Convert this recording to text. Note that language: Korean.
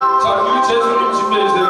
자, 우리 제수님 준비해주세요.